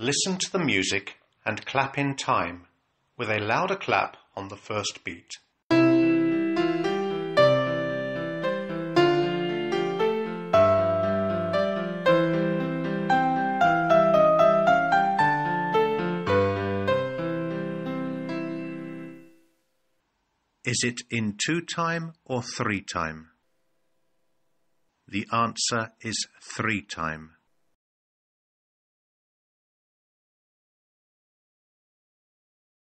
Listen to the music and clap in time, with a louder clap on the first beat. Is it in two time or three time? The answer is three time.